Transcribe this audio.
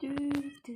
Yes.